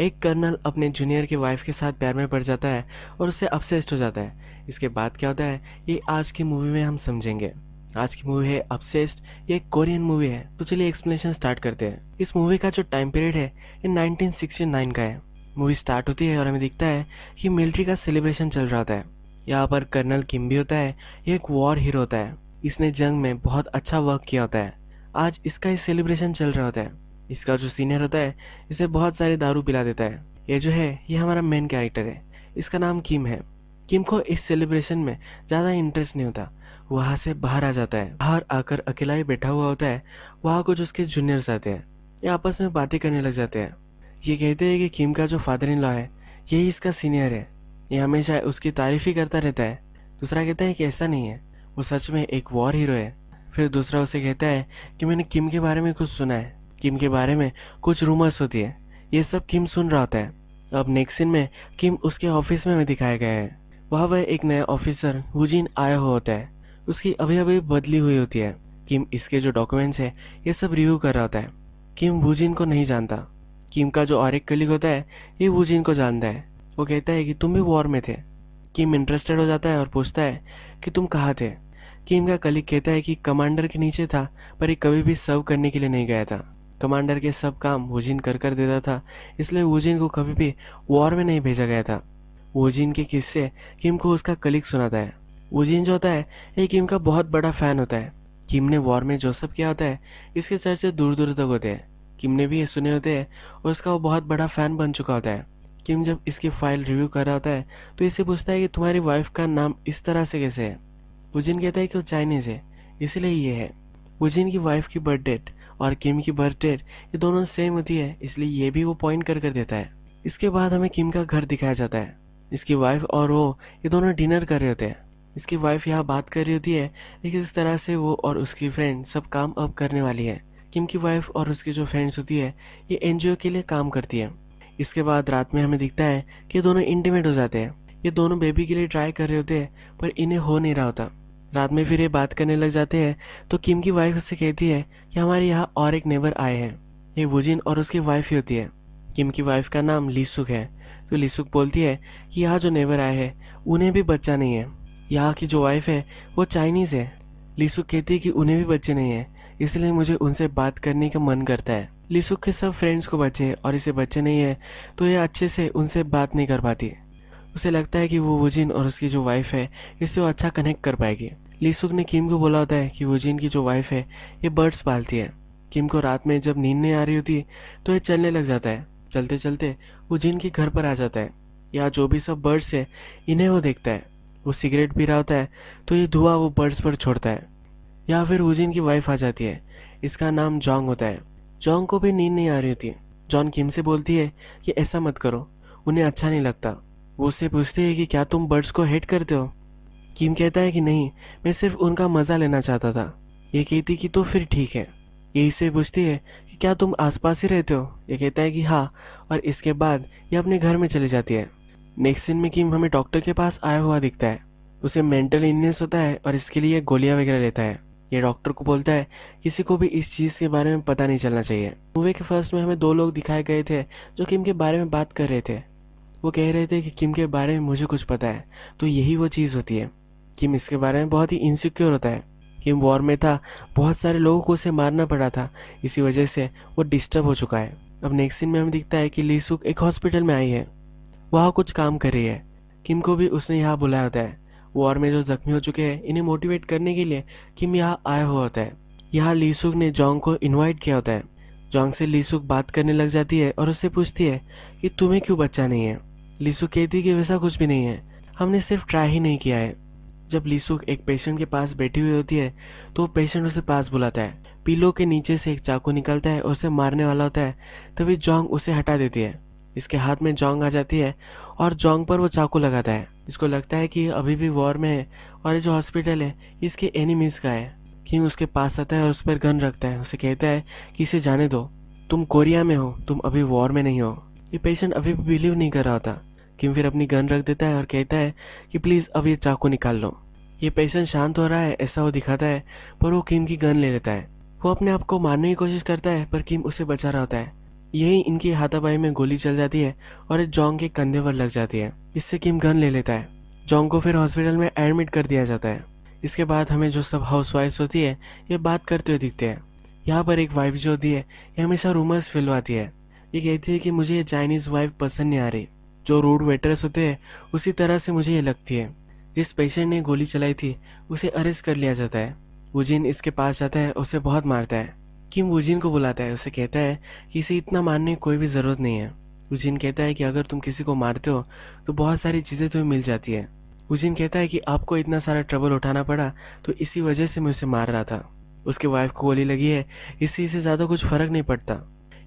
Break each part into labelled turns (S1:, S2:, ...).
S1: एक कर्नल अपने जूनियर की वाइफ के साथ प्यार में पड़ जाता है और उससे अपसेस्ड हो जाता है। इसके बाद क्या होता है? ये आज की मूवी में हम समझेंगे। आज की मूवी है अपसेस्ड ये एक कोरियन मूवी है। तो चलिए एक्सप्लेनेशन स्टार्ट करते हैं। इस मूवी का जो टाइम पीरियड है, ये 1969 का है। मूवी स्टार्ट होती है और हमें दिखता है कि मिलिट्री का सेलिब्रेशन चल रहा होता है। यहाँ पर कर्नल किम भी होता है, ये एक वॉर हीरो होता है। इसने जंग में बहुत अच्छा वर्क किया होता है। आज इसका ही सेलिब्रेशन चल रहा होता है। इसका जो सीनियर होता है, इसे बहुत सारे दारू पिला देता है। ये जो है, ये हमारा मेन कैरेक्टर है। इसका नाम किम है। किम को इस सेलिब्रेशन में ज़्यादा इंटरेस्ट नहीं होता। वहाँ से बाहर आ जाता है। बाहर आकर अकेला ही बैठा हुआ होता है। वहाँ कुछ उसके जूनियर्स आते हैं। ये आपस में बातें करने लग जाते हैं। ये कहते हैं कि किम का जो फादर इन लॉ है, यही इसका सीनियर है। ये हमेशा उसकी तारीफ़ ही करता रहता है। दूसरा कहता है कि ऐसा नहीं है। वो सच में एक वॉर हीरो है। फिर दूसरा उसे कहता है कि मैंने किम के बारे में कुछ सुना है। किम के बारे में कुछ रूमर्स होती है। ये सब किम सुन रहा होता है। अब नेक्स्ट सीन में किम उसके ऑफ़िस में दिखाया गया है। वहाँ वह एक नया ऑफिसर हुजिन आया हुआ होता है। उसकी अभी अभी बदली हुई होती है। किम इसके जो डॉक्यूमेंट्स है, ये सब रिव्यू कर रहा होता है। किम वुजिन को नहीं जानता। किम का जो और एक कलीग होता है, ये वुजिन को जानता है। वो कहता है कि तुम भी वॉर में थे। किम इंटरेस्टेड हो जाता है और पूछता है कि तुम कहाँ थे? किम का कलीग कहता है कि कमांडर के नीचे था, पर ये कभी भी सर्व करने के लिए नहीं गया था। कमांडर के सब काम वुजिन कर कर देता था, इसलिए वुजिन को कभी भी वॉर में नहीं भेजा गया था। वुजिन के किस्से किम को उसका कलीग सुनाता है। वुजिन जो होता है, ये किम का बहुत बड़ा फ़ैन होता है। किम ने वॉर में जो सब किया होता है, इसके चर्चे दूर दूर तक होते हैं। किम ने भी ये सुने होते हैं, और उसका वो बहुत बड़ा फ़ैन बन चुका होता है। किम जब इसकी फ़ाइल रिव्यू कर रहा होता है तो इसे पूछता है कि तुम्हारी वाइफ का नाम इस तरह से कैसे है? वुजिन कहता है कि वो चाइनीज़ है, इसलिए ये है। वुजिन की वाइफ की बर्थ डेट और किम की बर्थ डेट ये दोनों सेम होती है, इसलिए ये भी वो पॉइंट कर कर देता है। इसके बाद हमें किम का घर दिखाया जाता है। इसकी वाइफ और वो, ये दोनों डिनर कर रहे होते हैं। इसकी वाइफ यहाँ बात कर रही होती है लेकिन इस तरह से वो और उसकी फ्रेंड सब काम अब करने वाली है। किम की वाइफ और उसकी जो फ्रेंड्स होती है, ये एनजीओ के लिए काम करती है। इसके बाद रात में हमें दिखता है कि दोनों इंटीमेट हो जाते हैं। ये दोनों बेबी के लिए ट्राई कर रहे होते हैं, पर इन्हें हो नहीं रहा होता। रात में फिर ये बात करने लग जाते हैं तो किम की वाइफ उससे कहती है कि हमारे यहाँ और एक नेबर आए हैं। ये वुजिन और उसकी वाइफ ही होती है। किम की वाइफ का नाम लीसुक है। तो लीसुक बोलती है कि यहाँ जो नेबर आए हैं, उन्हें भी बच्चा नहीं है। यहाँ की जो वाइफ है, वो चाइनीज़ है। लीसुक कहती है कि उन्हें भी बच्चे नहीं है, इसलिए मुझे उनसे बात करने का मन करता है। लीसुक के सब फ्रेंड्स को बच्चे और इसे बच्चे नहीं है तो ये अच्छे से उनसे बात नहीं कर पाती। उसे लगता है कि वो वुजिन और उसकी जो वाइफ है, इससे वो अच्छा कनेक्ट कर पाएगी। लीसुक ने किम को बोला होता है कि वुजिन की जो वाइफ है, ये बर्ड्स पालती है। किम को रात में जब नींद नहीं आ रही होती तो ये चलने लग जाता है। चलते चलते वो जिन के घर पर आ जाता है, या जो भी सब बर्ड्स है, इन्हें वो देखता है। वो सिगरेट पी रहा होता है तो ये धुआँ वो बर्ड्स पर छोड़ता है। या फिर वुजिन की वाइफ आ जाती है, इसका नाम जोंग होता है। जोंग को भी नींद नहीं आ रही होती। जॉन किम से बोलती है कि ऐसा मत करो, उन्हें अच्छा नहीं लगता। वो उससे पूछती है कि क्या तुम बर्ड्स को हेट करते हो? किम कहता है कि नहीं, मैं सिर्फ़ उनका मज़ा लेना चाहता था। ये कहती कि तो फिर ठीक है। ये इससे पूछती है कि क्या तुम आसपास ही रहते हो? ये कहता है कि हाँ और इसके बाद ये अपने घर में चली जाती है। नेक्स्ट सीन में किम हमें डॉक्टर के पास आया हुआ दिखता है। उसे मेंटल इलनेस होता है और इसके लिए गोलियाँ वगैरह लेता है। ये डॉक्टर को बोलता है, किसी को भी इस चीज़ के बारे में पता नहीं चलना चाहिए। मूवी के फ़र्स्ट में हमें दो लोग दिखाए गए थे जो किम के बारे में बात कर रहे थे। वो कह रहे थे कि किम के बारे में मुझे कुछ पता है तो यही वो चीज़ होती है। किम इसके बारे में बहुत ही इनसिक्योर होता है किम वॉर में था, बहुत सारे लोगों को उसे मारना पड़ा था। इसी वजह से वो डिस्टर्ब हो चुका है। अब नेक्स्ट सीन में हमें दिखता है कि लीसुक एक हॉस्पिटल में आई है। वहाँ कुछ काम कर रही है। किम को भी उसने यहाँ बुलाया होता है। वॉर में जो जख्मी हो चुके हैं, इन्हें मोटिवेट करने के लिए किम यहाँ आया हुआ होता है। यहाँ लीसुक ने जोंग को इनवाइट किया होता है। जोंग से लीसुक बात करने लग जाती है और उससे पूछती है कि, तुम्हें क्यों बच्चा नहीं है? लीसुक कहती कि, वैसा कुछ भी नहीं है। हमने सिर्फ़ ट्राई ही नहीं किया है। जब लीसुक एक पेशेंट के पास बैठी हुई होती है तो वो पेशेंट उसे पास बुलाता है। पीलो के नीचे से एक चाकू निकलता है और उसे मारने वाला होता है, तभी जोंग उसे हटा देती है। इसके हाथ में जोंग आ जाती है और जोंग पर वो चाकू लगाता है। इसको लगता है कि अभी भी वॉर में है और ये जो हॉस्पिटल है इसके एनिमीज का है। किंग उसके पास आता है और उस पर गन रखता है? उसे कहता है कि इसे जाने दो। तुम कोरिया में हो, तुम अभी वॉर में नहीं हो। ये पेशेंट अभी भी बिलीव नहीं कर रहा होता। किम फिर अपनी गन रख देता है और कहता है कि प्लीज़ अब ये चाकू निकाल लो। ये पेशेंट शांत हो रहा है, ऐसा वो दिखाता है, पर वो किम की गन ले लेता है। वो अपने आप को मारने की कोशिश करता है, पर किम उसे बचा रहा होता है। यही इनकी हाथापाई में गोली चल जाती है और जोंग के कंधे पर लग जाती है। इससे किम गन ले लेता है। जोंग को फिर हॉस्पिटल में एडमिट कर दिया जाता है। इसके बाद हमें जो सब हाउस होती है, ये बात करते हुए दिखते हैं। यहाँ पर एक वाइफ जो होती है, ये हमेशा रूमर्स फैलवाती है। ये कहती है कि मुझे ये चाइनीज़ वाइफ पसंद नहीं आ रही। जो रूड वेटर्स होते हैं, उसी तरह से मुझे ये लगती है। जिस पेशेंट ने गोली चलाई थी, उसे अरेस्ट कर लिया जाता है। वुजिन इसके पास जाता है, उसे बहुत मारता है। किम वुजिन को बुलाता है, उसे कहता है कि इसे इतना मारने की कोई भी ज़रूरत नहीं है। वुजिन कहता है कि अगर तुम किसी को मारते हो तो बहुत सारी चीज़ें तुम्हें मिल जाती है। वुजिन कहता है कि आपको इतना सारा ट्रबल उठाना पड़ा तो इसी वजह से मैं उसे मार रहा था। उसके वाइफ को गोली लगी है, इससे इसे ज़्यादा कुछ फ़र्क नहीं पड़ता।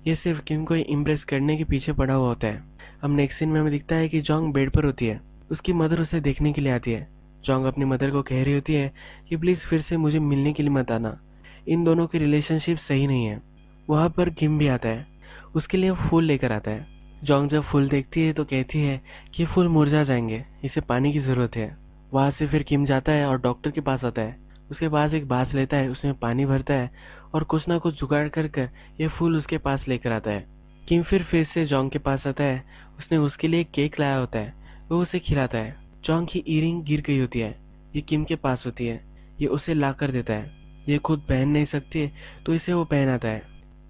S1: ये सिर्फ़ किम को इम्प्रेस करने के पीछे पड़ा हुआ होता है। अब नेक्स्ट सीन में हमें दिखता है कि जोंग बेड पर होती है। उसकी मदर उसे देखने के लिए आती है। जोंग अपनी मदर को कह रही होती है कि प्लीज़ फिर से मुझे मिलने के लिए मत आना। इन दोनों की रिलेशनशिप सही नहीं है। वहाँ पर किम भी आता है। उसके लिए फूल लेकर आता है। जोंग जब फूल देखती है तो कहती है कि फूल मुरझा जाएँगे। इसे पानी की ज़रूरत है। वहाँ से फिर किम जाता है और डॉक्टर के पास आता है। उसके पास एक बास लेता है। उसमें पानी भरता है और कुछ ना कुछ जुगाड़ कर कर यह फूल उसके पास लेकर आता है। किम फिर फिर से जोंग के पास आता है। उसने उसके लिए केक लाया होता है। वो उसे खिलाता है। चौंग की ईयरिंग गिर गई होती है। ये किम के पास होती है। ये उसे ला कर देता है। ये खुद पहन नहीं सकती तो इसे वो पहन आता है।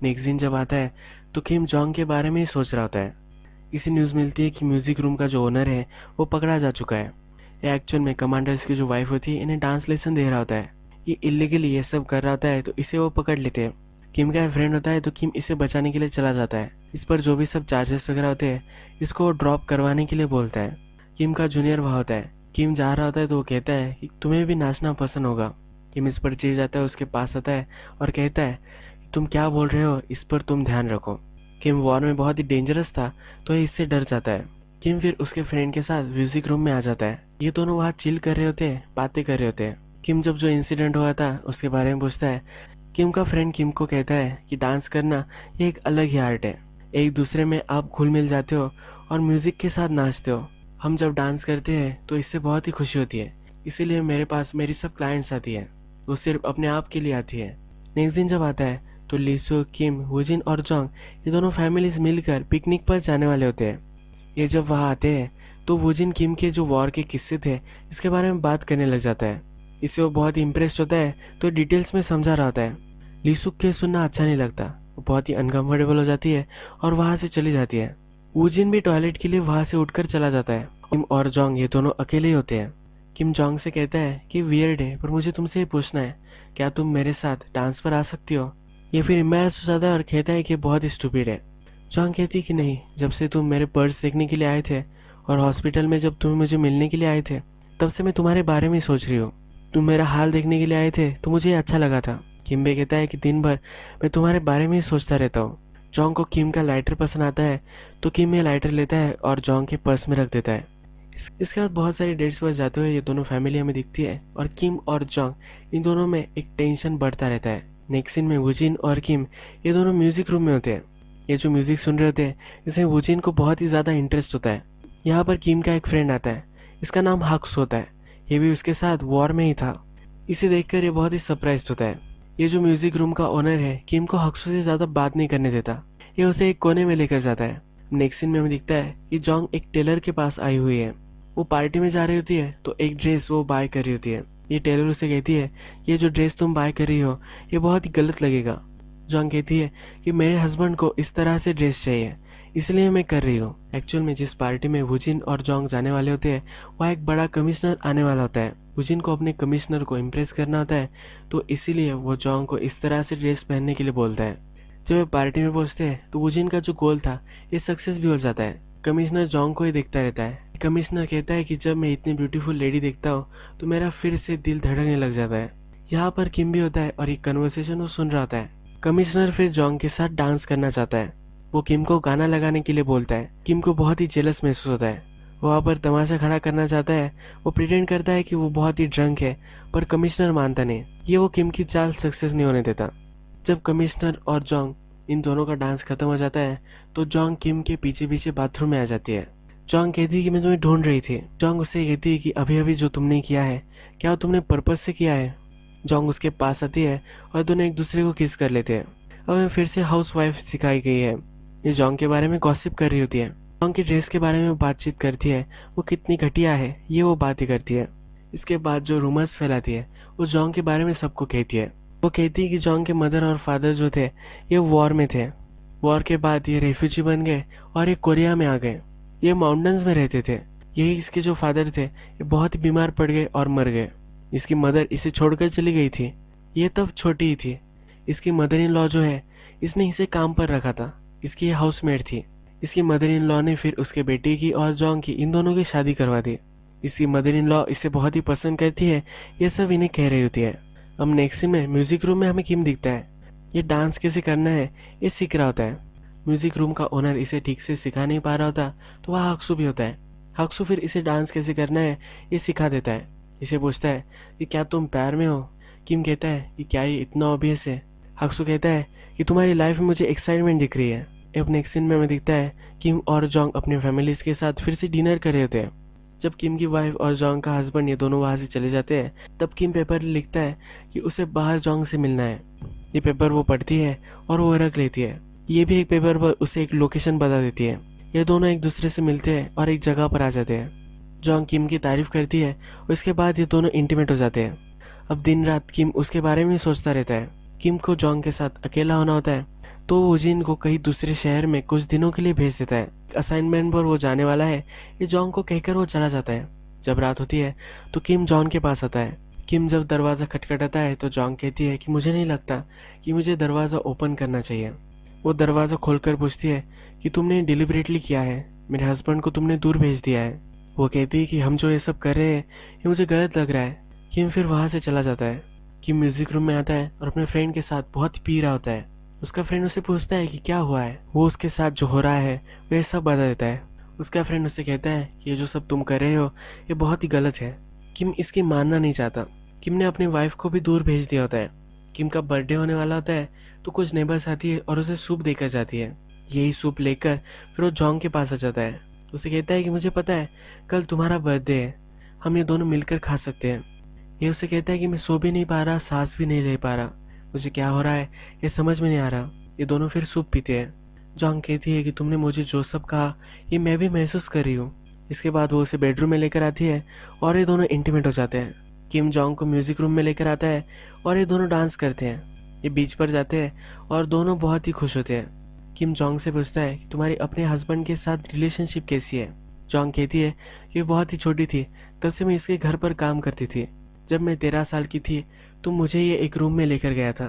S1: नेक्स्ट दिन जब आता है तो किम जोंग के बारे में ही सोच रहा होता है। इसे न्यूज़ मिलती है कि म्यूज़िक रूम का जो ओनर है, वो पकड़ा जा चुका है। ये एक्चुअल में कमांडर्स की जो वाइफ होती है, इन्हें डांस लेसन दे रहा होता है। ये इलीगली ये सब कर रहा होता है तो इसे वो पकड़ लेते हैं। किम का फ्रेंड होता है तो किम इसे बचाने के लिए चला जाता है। इस पर जो भी सब चार्जेस वगैरह होते हैं, इसको ड्रॉप करवाने के लिए बोलता है। किम का जूनियर वहाँ होता है। किम जा रहा होता है तो वो कहता है कि तुम्हें भी नाचना पसंद होगा। किम इस पर चिड़ जाता है, उसके पास आता है और कहता है तुम क्या बोल रहे हो, इस पर तुम ध्यान रखो। किम वॉर में बहुत ही डेंजरस था तो इससे डर जाता है। किम फिर उसके फ्रेंड के साथ म्यूज़िक रूम में आ जाता है। ये दोनों वहाँ चिल कर रहे होते हैं, बातें कर रहे होते हैं। किम जब जो इंसिडेंट हुआ था, उसके बारे में पूछता है। किम का फ्रेंड किम को कहता है कि डांस करना, ये एक अलग ही आर्ट है। एक दूसरे में आप घुल मिल जाते हो और म्यूज़िक के साथ नाचते हो। हम जब डांस करते हैं तो इससे बहुत ही खुशी होती है। इसीलिए मेरे पास मेरी सब क्लाइंट्स आती है। वो सिर्फ़ अपने आप के लिए आती है। नेक्स्ट दिन जब आता है तो लीसु किम हुजिन और जोंग ये दोनों फैमिलीज़ मिलकर पिकनिक पर जाने वाले होते हैं। ये जब वहाँ आते हैं तो वुजिन किम के जो वॉर के किस्से थे, इसके बारे में बात करने लग जाता है। इससे वो बहुत इम्प्रेस्ड होता है तो डिटेल्स में समझा रहा होता है। लीसुक के सुनना अच्छा नहीं लगता। वो बहुत ही अनकम्फर्टेबल हो जाती है और वहाँ से चली जाती है। वुजिन भी टॉयलेट के लिए वहाँ से उठकर चला जाता है। किम और जोंग, ये दोनों अकेले ही होते हैं। किम जोंग से कहता है कि, वियर्ड है, पर मुझे तुमसे ये पूछना है, क्या तुम मेरे साथ डांस पर आ सकती हो? ये फिर इम्बेरस हो जाता है और कहता है कि, बहुत स्टूपिड है। जोंग कहती कि, नहीं, जब से तुम मेरे पर्स देखने के लिए आए थे और हॉस्पिटल में जब तुम मुझे मिलने के लिए आए थे, तब से मैं तुम्हारे बारे में सोच रही हूँ। तुम मेरा हाल देखने के लिए आए थे तो मुझे अच्छा लगा था। किम्बे कहता है कि, दिन भर मैं तुम्हारे बारे में ही सोचता रहता हूँ। जोंग को किम का लाइटर पसंद आता है तो किम ये लाइटर लेता है और जोंग के पर्स में रख देता है। इस, इसके बाद बहुत सारी डेट्स पर जाते हुए ये दोनों फैमिली हमें दिखती है और किम और जोंग इन दोनों में एक टेंशन बढ़ता रहता है। नेक्स्ट सीन में वुजिन और किम ये दोनों म्यूज़िक रूम में होते हैं। ये जो म्यूज़िक सुन रहे होते हैं इसमें वुजिन को बहुत ही ज़्यादा इंटरेस्ट होता है। यहाँ पर किम का एक फ्रेंड आता है इसका नाम हक्स होता है। ये भी उसके साथ वॉर में ही था। इसे देखकर ये बहुत ही सरप्राइज़ होता है। ये जो म्यूज़िक रूम का ओनर है, किम को हक्सू से ज़्यादा बात नहीं करने देता। ये उसे एक कोने में लेकर जाता है। नेक्स्ट सीन में हमें दिखता है कि जोंग एक टेलर के पास आई हुई है। वो पार्टी में जा रही होती है तो एक ड्रेस वो बाय कर रही होती है। ये टेलर उसे कहती है ये जो ड्रेस तुम बाय कर रही हो, ये बहुत ही गलत लगेगा। जोंग कहती है कि मेरे हस्बैंड को इस तरह से ड्रेस चाहिए, इसलिए मैं कर रही हूँ। एक्चुअल में जिस पार्टी में वुजिन और जोंग जाने वाले होते हैं, वहाँ एक बड़ा कमिश्नर आने वाला होता है। वुजिन को अपने कमिश्नर को इम्प्रेस करना होता है तो इसीलिए वो जोंग को इस तरह से ड्रेस पहनने के लिए बोलता है। जब वे पार्टी में पहुँचते हैं तो वुजिन का जो गोल था, ये सक्सेस भी हो जाता है। कमिश्नर जोंग को ही देखता रहता है। कमिश्नर कहता है कि जब मैं इतनी ब्यूटीफुल लेडी देखता हूँ तो मेरा फिर से दिल धड़कने लग जाता है। यहाँ पर किम भी होता है और एक कन्वर्सेशन वो सुन रहा होता है। कमिश्नर फिर जोंग के साथ डांस करना चाहता है। वो किम को गाना लगाने के लिए बोलता है। किम को बहुत ही जेलस महसूस होता है। वहाँ पर तमाशा खड़ा करना चाहता है, वो प्रिटेंड करता है कि वो बहुत ही ड्रंक है, पर कमिश्नर मानता नहीं। ये वो किम की चाल सक्सेस नहीं होने देता। जब कमिश्नर और जोंग इन दोनों का डांस खत्म हो जाता है तो जोंग किम के पीछे पीछे बाथरूम में आ जाती है। जोंग कहती है कि मैं तुम्हें ढूंढ रही थी। जोंग उससे कहती है कि अभी अभी जो तुमने किया है, क्या वो तुमने पर्पज से किया है? जोंग उसके पास आती है और दोनों एक दूसरे को किस कर लेते हैं। अब फिर से हाउस वाइफ सिखाई गई है। ये जोंग के बारे में गॉसिप कर रही होती है। जोंग की ड्रेस के बारे में बातचीत करती है, वो कितनी घटिया है, ये वो बातें करती है। इसके बाद जो रूमर्स फैलाती है, वो जोंग के बारे में सबको कहती है। वो कहती है कि जोंग के मदर और फादर जो थे, ये वॉर में थे। वॉर के बाद ये रेफ्यूजी बन गए और ये कोरिया में आ गए। ये माउंटेन्स में रहते थे। यही इसके जो फादर थे, ये बहुत ही बीमार पड़ गए और मर गए। इसकी मदर इसे छोड़कर चली गई थी। ये तब छोटी ही थी। इसकी मदर इन लॉ जो है, इसने इसे काम पर रखा था। इसकी हाउसमेट थी। इसकी मदर इन लॉ ने फिर उसके बेटे की और जॉन्ग की, इन दोनों की शादी करवा दी। इसकी मदर इन लॉ इसे बहुत ही पसंद करती है, ये सब इन्हें कह रही होती है। अब नेक्स्ट में म्यूज़िक रूम में हमें किम दिखता है। ये डांस कैसे करना है, ये सीख रहा होता है। म्यूज़िक रूम का ओनर इसे ठीक से सिखा नहीं पा रहा होता तो वह हक्सू भी होता है। हक्सू फिर इसे डांस कैसे करना है, ये सिखा देता है। इसे पूछता है कि क्या तुम प्यार में हो? किम कहता है कि क्या ये इतना ऑबियस है? हक्सू कहता है कि तुम्हारी लाइफ में मुझे एक्साइटमेंट दिख रही है। अब नेक्स्ट सीन में हमें दिखता है किम और जोंग अपने फैमिलीज़ के साथ फिर से डिनर कर रहे होते हैं। जब किम की वाइफ और जोंग का हस्बैंड ये दोनों वहाँ से चले जाते हैं, तब किम पेपर लिखता है कि उसे बाहर जोंग से मिलना है। ये पेपर वो पढ़ती है और वो रख लेती है। ये भी एक पेपर पर उसे एक लोकेशन बता देती है। ये दोनों एक दूसरे से मिलते हैं और एक जगह पर आ जाते हैं। जोंग किम की तारीफ़ करती है इसके बाद ये दोनों इंटीमेट हो जाते हैं। अब दिन रात किम उसके बारे में सोचता रहता है। किम को जोंग के साथ अकेला होना होता है। तो उजिन को कहीं दूसरे शहर में कुछ दिनों के लिए भेज देता है। असाइनमेंट पर वो जाने वाला है ये जॉन को कहकर वो चला जाता है। जब रात होती है तो किम जॉन के पास आता है। किम जब दरवाज़ा खटखटाता है तो जॉन्ग कहती है कि मुझे नहीं लगता कि मुझे दरवाज़ा ओपन करना चाहिए। वो दरवाज़ा खोलकर पूछती है कि तुमने डिलिबरेटली किया है? मेरे हस्बैंड को तुमने दूर भेज दिया है। वो कहती है कि हम जो ये सब कर रहे हैं, ये मुझे गलत लग रहा है। किम फिर वहाँ से चला जाता है। किम म्यूज़िक रूम में आता है और अपने फ्रेंड के साथ बहुत पी रहा होता है। उसका फ्रेंड उसे पूछता है कि क्या हुआ है? वो उसके साथ जो हो रहा है, वह सब बता देता है। उसका फ्रेंड उससे कहता है कि ये जो सब तुम कर रहे हो, ये बहुत ही गलत है। किम इसकी मानना नहीं चाहता। किम ने अपनी वाइफ को भी दूर भेज दिया होता है। किम का बर्थडे होने वाला होता है तो कुछ नेबर्स आती है और उसे सूप देकर जाती है। यही सूप लेकर फिर वो जॉन्ग के पास आ जाता है। उसे कहता है कि मुझे पता है, कल तुम्हारा बर्थडे है। हम ये दोनों मिलकर खा सकते हैं। ये उसे कहता है कि मैं सो भी नहीं पा रहा, सांस भी नहीं ले पा रहा। मुझे क्या हो रहा है? ये समझ में नहीं आ रहा। ये दोनों फिर सूप पीते हैं। जॉन्ग कहती है कि तुमने मुझे जो सब कहा, ये मैं भी महसूस कर रही हूँ। इसके बाद वो उसे बेडरूम में लेकर आती है और ये दोनों इंटीमेट हो जाते हैं। किम जॉन्ग को म्यूज़िक रूम में लेकर आता है और ये दोनों डांस करते हैं। ये बीच पर जाते हैं और दोनों बहुत ही खुश होते हैं। किम जॉन्ग से पूछता है कि तुम्हारी अपने हस्बैंड के साथ रिलेशनशिप कैसी है? जोंग कहती है कि बहुत ही छोटी थी। तब से मैं इसके घर पर काम करती थी। जब मैं तेरह साल की थी तो मुझे ये एक रूम में लेकर गया था।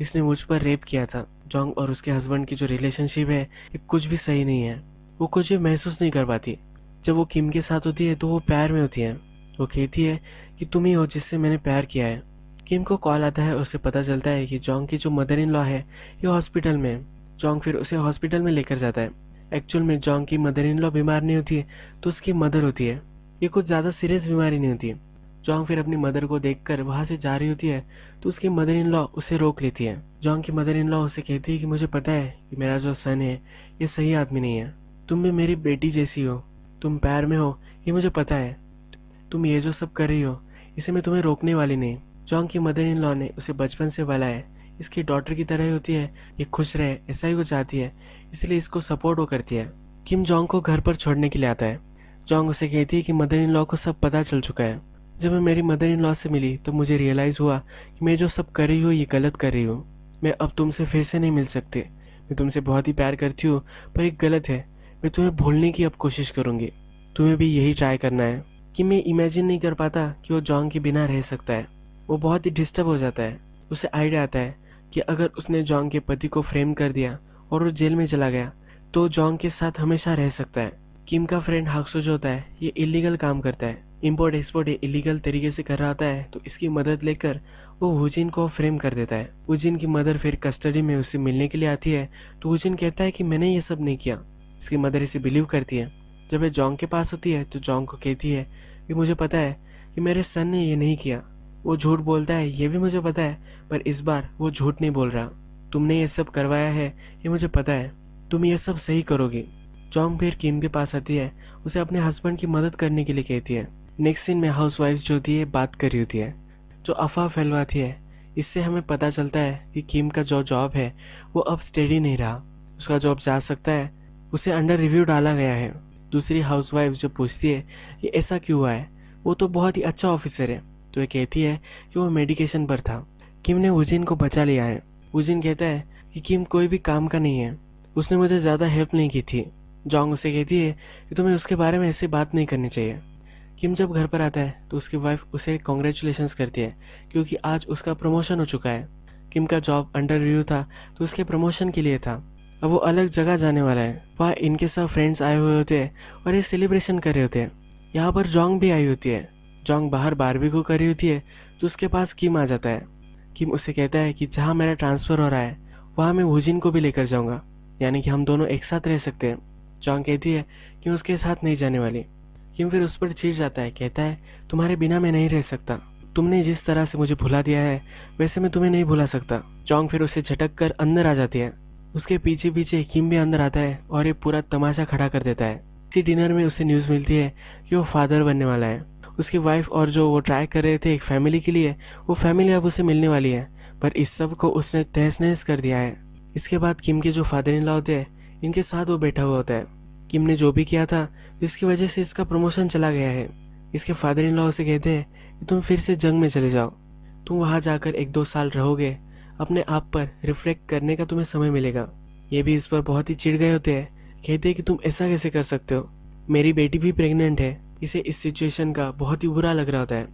S1: इसने मुझ पर रेप किया था। जोंग और उसके हस्बैंड की जो रिलेशनशिप है, ये कुछ भी सही नहीं है। वो कुछ भी महसूस नहीं कर पाती। जब वो किम के साथ होती है तो वो प्यार में होती है। वो कहती है कि तुम ही हो जिससे मैंने प्यार किया है। किम को कॉल आता है और उसे पता चलता है कि जोंग की जो मदर इन लॉ है, ये हॉस्पिटल में है। जोंग फिर उसे हॉस्पिटल में लेकर जाता है। एक्चुअल में जोंग की मदर इन लॉ बीमार नहीं होती है तो उसकी मदर होती है। ये कुछ ज़्यादा सीरियस बीमारी नहीं होती है। जोंग फिर अपनी मदर को देखकर वहाँ से जा रही होती है तो उसकी मदर इन लॉ उसे रोक लेती है। जोंग की मदर इन लॉ उसे कहती है कि मुझे पता है कि मेरा जो सन है, ये सही आदमी नहीं है। तुम भी मेरी बेटी जैसी हो, तुम पैर में हो, ये मुझे पता है। तुम ये जो सब कर रही हो, इसे मैं तुम्हें रोकने वाली नहीं। जोंग की मदर इन लॉ ने उसे बचपन से बोला है। इसकी डॉटर की तरह ही होती है, ये खुश रहे, ऐसा ही वो चाहती है, इसलिए इसको सपोर्ट वो करती है। किम जोंग को घर पर छोड़ने के लिए आता है। जोंग उसे कहती है कि मदर इन लॉ को सब पता चल चुका है। जब मैं मेरी मदर इन लॉ से मिली, तब मुझे रियलाइज़ हुआ कि मैं जो सब कर रही हूँ, ये गलत कर रही हूँ। मैं अब तुमसे फिर से नहीं मिल सकती। मैं तुमसे बहुत ही प्यार करती हूँ, पर एक गलत है। मैं तुम्हें भूलने की अब कोशिश करूँगी। तुम्हें भी यही ट्राई करना है कि मैं इमेजिन नहीं कर पाता कि वो जॉन्ग के बिना रह सकता है। वो बहुत ही डिस्टर्ब हो जाता है। उसे आइडिया आता है कि अगर उसने जॉन्ग के पति को फ्रेम कर दिया और वो जेल में चला गया तो जॉन्ग के साथ हमेशा रह सकता है। किम का फ्रेंड हाक्सो जो होता है, ये इलीगल काम करता है। इम्पोर्ट एक्सपोर्ट इलीगल तरीके से कर रहा होता है तो इसकी मदद लेकर वो हुजिन को फ्रेम कर देता है। हुजिन की मदर फिर कस्टडी में उससे मिलने के लिए आती है तो हुजिन कहता है कि मैंने ये सब नहीं किया। इसकी मदर इसे बिलीव करती है। जब ये जोंग के पास होती है तो जोंग को कहती है कि मुझे पता है कि मेरे सन ने ये नहीं किया। वो झूठ बोलता है, ये भी मुझे पता है, पर इस बार वो झूठ नहीं बोल रहा। तुमने ये सब करवाया है, ये मुझे पता है। तुम ये सब सही करोगी। जोंग फिर किम के पास आती है, उसे अपने हस्बैंड की मदद करने के लिए कहती है। नेक्स्ट सीन में हाउस वाइफ जो है, बात कर रही होती है, जो अफवाह फैलवाती है, इससे हमें पता चलता है कि किम का जो जॉब है, वो अब स्टेडी नहीं रहा। उसका जॉब जा सकता है, उसे अंडर रिव्यू डाला गया है। दूसरी हाउसवाइफ जो पूछती है कि ऐसा क्यों हुआ है, वो तो बहुत ही अच्छा ऑफिसर है। तो ये कहती है कि वो मेडिकेशन पर था। किम ने उजिन को बचा लिया है। उजिन कहता है कि किम कोई भी काम का नहीं है। उसने मुझे ज़्यादा हेल्प नहीं की थी। जोंग उसे कहती है कि तुम्हें उसके बारे में ऐसे बात नहीं करनी चाहिए। किम जब घर पर आता है तो उसकी वाइफ उसे कॉन्ग्रेचुलेशन करती है, क्योंकि आज उसका प्रमोशन हो चुका है। किम का जॉब अंडर रिव्यू था तो उसके प्रमोशन के लिए था। अब वो अलग जगह जाने वाला है। वहाँ इनके सब फ्रेंड्स आए हुए होते हैं और ये सेलिब्रेशन कर रहे होते हैं। यहाँ पर जोंग भी आई होती है। जोंग बाहर बारबी को करी होती है तो उसके पास किम आ जाता है। किम उसे कहता है कि जहाँ मेरा ट्रांसफ़र हो रहा है, वहाँ मैं वुजिन को भी लेकर जाऊँगा। यानी कि हम दोनों एक साथ रह सकते हैं। जोंग कहती है कि उसके साथ नहीं जाने वाली। किम फिर उस पर चिढ़ जाता है, कहता है, तुम्हारे बिना मैं नहीं रह सकता। तुमने जिस तरह से मुझे भुला दिया है, वैसे मैं तुम्हें नहीं भुला सकता। चौंग फिर उसे झटक कर अंदर आ जाती है। उसके पीछे पीछे किम भी अंदर आता है और ये पूरा तमाशा खड़ा कर देता है। इसी डिनर में उसे न्यूज़ मिलती है कि वो फादर बनने वाला है। उसकी वाइफ और जो वो ट्राई कर रहे थे एक फैमिली के लिए, वो फैमिली अब उसे मिलने वाली है, पर इस सबको उसने तहस नहस कर दिया है। इसके बाद किम के जो फादर इन लॉ होते हैं, इनके साथ वो बैठा हुआ होता है। किम ने जो भी किया था जिसकी वजह से इसका प्रमोशन चला गया है। इसके फादर इन लॉ से कहते हैं कि तुम फिर से जंग में चले जाओ। तुम वहाँ जाकर एक दो साल रहोगे, अपने आप पर रिफ्लेक्ट करने का तुम्हें समय मिलेगा। ये भी इस पर बहुत ही चिढ़ गए होते हैं। कहते हैं कि तुम ऐसा कैसे कर सकते हो? मेरी बेटी भी प्रेग्नेंट है। इसे इस सिचुएशन का बहुत ही बुरा लग रहा होता है।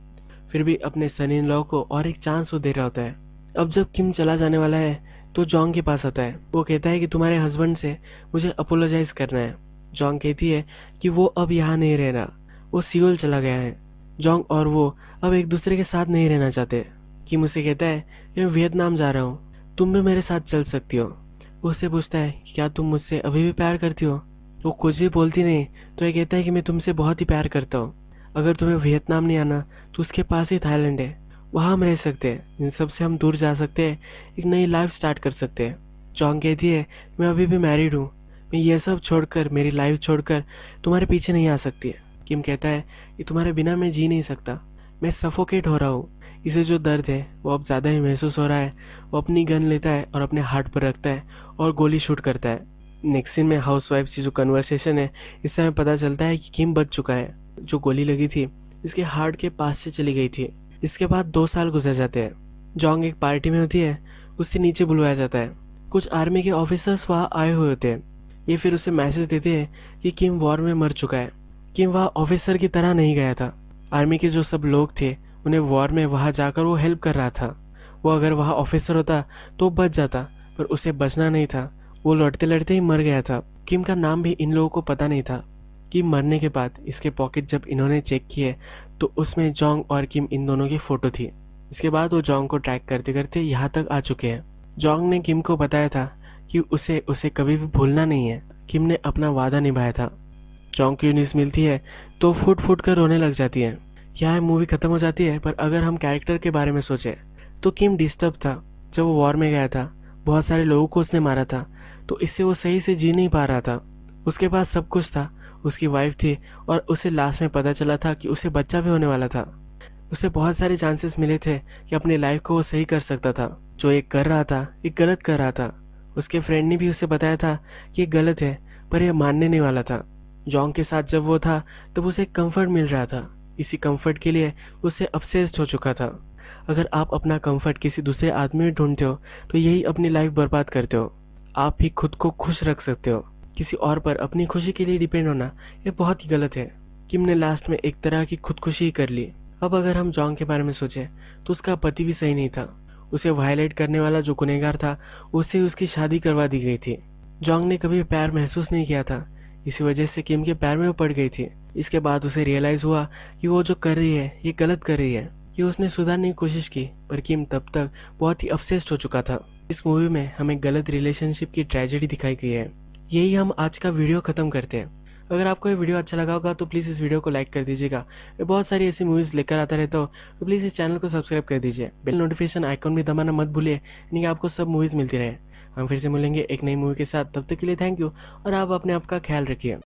S1: फिर भी अपने सन इन लॉ को और एक चांस वो दे रहा होता है। अब जब किम चला जाने वाला है तो जॉन्ग के पास आता है। वो कहता है कि तुम्हारे हस्बैंड से मुझे अपोलोजाइज करना है। जॉन्ग कहती है कि वो अब यहाँ नहीं रहना। वो सियोल चला गया है। जोंग और वो अब एक दूसरे के साथ नहीं रहना चाहते। कि मुझसे कहता है, मैं वियतनाम जा रहा हूँ। तुम भी मेरे साथ चल सकती हो। उससे पूछता है, क्या तुम मुझसे अभी भी प्यार करती हो? वो कुछ भी बोलती नहीं तो ये कहता है कि मैं तुमसे बहुत ही प्यार करता हूँ। अगर तुम्हें वियतनाम नहीं आना तो उसके पास ही थाईलैंड है। वहाँ हम रह सकते हैं। इन सबसे हम दूर जा सकते हैं। एक नई लाइफ स्टार्ट कर सकते हैं। चौंग कहती है, मैं अभी भी मैरिड हूँ। मैं ये सब छोड़कर, मेरी लाइफ छोड़कर तुम्हारे पीछे नहीं आ सकती है। किम कहता है कि तुम्हारे बिना मैं जी नहीं सकता। मैं सफोकेट हो रहा हूँ। इसे जो दर्द है, वो अब ज़्यादा ही महसूस हो रहा है। वो अपनी गन लेता है और अपने हार्ट पर रखता है और गोली शूट करता है। नेक्स्ट सीन में हाउस वाइफ से जो कन्वर्सेशन है इससे हमें पता चलता है कि किम बच चुका है। जो गोली लगी थी, इसके हार्ट के पास से चली गई थी। इसके बाद दो साल गुजर जाते हैं। जोंग एक पार्टी में होती है, उससे नीचे बुलवाया जाता है। कुछ आर्मी के ऑफिसर्स वहाँ आए हुए होते हैं। ये फिर उसे मैसेज देते हैं कि किम वॉर में मर चुका है। किम वह ऑफिसर की तरह नहीं गया था। आर्मी के जो सब लोग थे, उन्हें वॉर में वहाँ जाकर वो हेल्प कर रहा था। वो अगर वहाँ ऑफिसर होता तो बच जाता, पर उसे बचना नहीं था। वो लड़ते लड़ते ही मर गया था। किम का नाम भी इन लोगों को पता नहीं था किम मरने के बाद इसके पॉकेट जब इन्होंने चेक किए तो उसमें जोंग और किम इन दोनों की फ़ोटो थी। इसके बाद वो जोंग को ट्रैक करते करते यहाँ तक आ चुके हैं। जोंग ने किम को बताया था कि उसे उसे कभी भी भूलना नहीं है। किम ने अपना वादा निभाया था। चौंक की न्यूज़ मिलती है तो फुट फुट कर रोने लग जाती है। यहाँ मूवी खत्म हो जाती है, पर अगर हम कैरेक्टर के बारे में सोचें तो किम डिस्टर्ब था, जब वो वॉर में गया था। बहुत सारे लोगों को उसने मारा था तो इससे वो सही से जी नहीं पा रहा था। उसके पास सब कुछ था, उसकी वाइफ थी, और उसे लास्ट में पता चला था कि उसे बच्चा भी होने वाला था। उसे बहुत सारे चांसेस मिले थे कि अपनी लाइफ को वो सही कर सकता था। जो एक कर रहा था, एक गलत कर रहा था। उसके फ्रेंड ने भी उसे बताया था कि गलत है, पर यह मानने नहीं वाला था। जोंग के साथ जब वो था, तब उसे कंफर्ट मिल रहा था। इसी कंफर्ट के लिए उसे अपसेस्ड हो चुका था। अगर आप अपना कंफर्ट किसी दूसरे आदमी में ढूंढते हो तो यही अपनी लाइफ बर्बाद करते हो। आप भी खुद को खुश रख सकते हो। किसी और पर अपनी खुशी के लिए डिपेंड होना, ये बहुत ही गलत है किम ने लास्ट में एक तरह की खुदकुशी ही कर ली। अब अगर हम जोंग के बारे में सोचें तो उसका पति भी सही नहीं था। उसे वायलेट करने वाला जो गुनेगार था, उससे उसकी शादी करवा दी गई थी। जोंग ने कभी पैर महसूस नहीं किया था। इसी वजह से किम के पैर में वो पड़ गई थी। इसके बाद उसे रियलाइज़ हुआ कि वो जो कर रही है, ये गलत कर रही है। ये उसने सुधारने की कोशिश की, पर किम तब तक बहुत ही अपसेस्ड हो चुका था। इस मूवी में हमें गलत रिलेशनशिप की ट्रेजेडी दिखाई गई है। यही हम आज का वीडियो खत्म करते हैं। अगर आपको ये वीडियो अच्छा लगा होगा तो प्लीज़ इस वीडियो को लाइक कर दीजिएगा। मैं बहुत सारी ऐसी मूवीज़ लेकर आता रहता हूँ तो प्लीज़ इस चैनल को सब्सक्राइब कर दीजिए। बिल नोटिफिकेशन आइकॉन भी दबाना मत भूलिए, यानी आपको सब मूवीज़ मिलती रहे। हम फिर से मिलेंगे एक नई मूवी के साथ। तब तक के लिए थैंक यू और आप अपने आप का ख्याल रखिए।